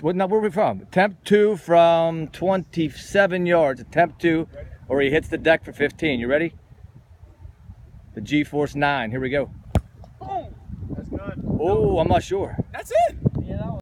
what, now, where are we from? Attempt two from 27 yards. Attempt two, or he hits the deck for 15. You ready? The G-Force 9. Here we go. Boom. That's good. Oh, I'm not sure. That's it.